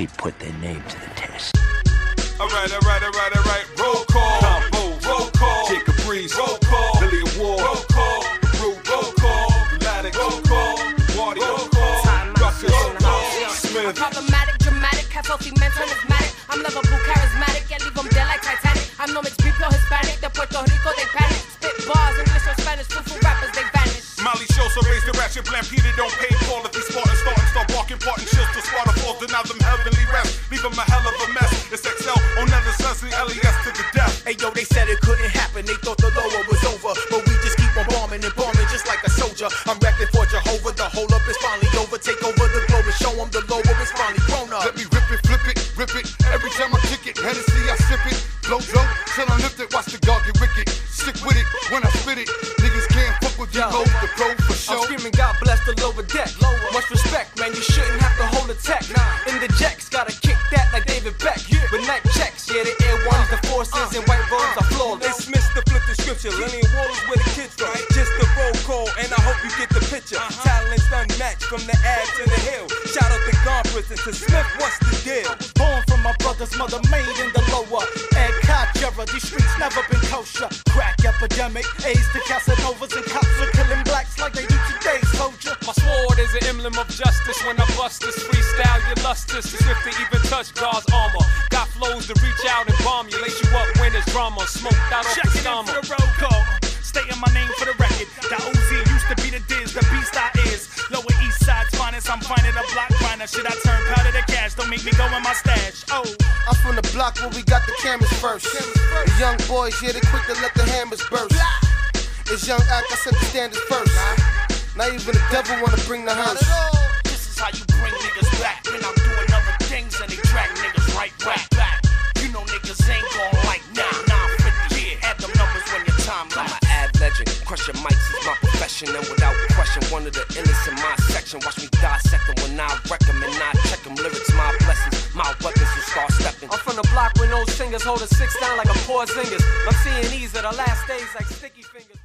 we put their name to the test. Alright, alright, alright, alright. Roll call. Combo. Roll call. Jacob Riis. Roll call. Lillian Wald. Roll call. Root. Roll call. Maddox. Roll call. Wardy. Roll call. Ruckus. Roll call. Smith. Problematic, dramatic, have healthy mental asthmatic. I'm lovable, charismatic, and leave them dead like Titanic. I'm no mixed people, Hispanic, de Puerto Rico, they panic. Spit bars, English or Spanish, fruitful rappers, they vanish. Molly Shosa raised the ratchet bland Peter don't pay leave him a hell of a mess it's XL on another Leslie LES to the death Hey yo, they said it couldn't happen. They thought the lower was over, but we just keep on bombing and bombing just like a soldier. I'm rapping for Jehovah. The whole up is finally over. Take over the globe and show 'em the lower is finally grown up. Let me rip it, flip it, rip it. Every time I kick it, Hennessy, I sip it. Blow, blow, till I lift it. Watch the dog get wicked. Stick with it when I spit it. Niggas can't fuck with you, Yo. the pro for I'm screaming, God bless the lower deck. Much respect, yeah, the air ones, the forces, and white robes are flawless. It's Mr. Flip the scripture Lillian Wald is where the kids from just a roll call and I hope you get the picture uh-huh. talent's unmatched from the ad to the hill shout out to Gone Prison to Smith what's the deal Born from my brother's mother, made in the lower. Ed Codgerra, these streets never been kosher. Crack epidemic, AIDS to Casanovas, and cops are killing blacks like they do today, soldier. My sword is an emblem of justice. When I bust this freestyle, you lustus. Swift to even touch God's armor. Got flows to reach out and bomb you. Lace you up when there's drama. Smoked out off Check the it in stomach. for the roll call. Stating my name for the record. That Uzi used to be the Diz, the beast I is. Lower East Side's finest, I'm finding a block finder. Should I turn powder to cash? Don't make me go in my stash. Oh, I'm from the block where we got the cameras first. The young boys, yeah, they quick to let the hammers burst. It's young act, I set the standards first. Not even the devil wanna bring the hearse. this is how you bring niggas legend. Crushing mics is my profession, and without question, one of the illest in my section. Watch me dissect them when I wreck 'em and I check 'em. Lyrics, my blessings, my weapons will start stepping. I'm from the block where no singers hold a six down like a poor singers. I'm seeing these are the last days like sticky fingers.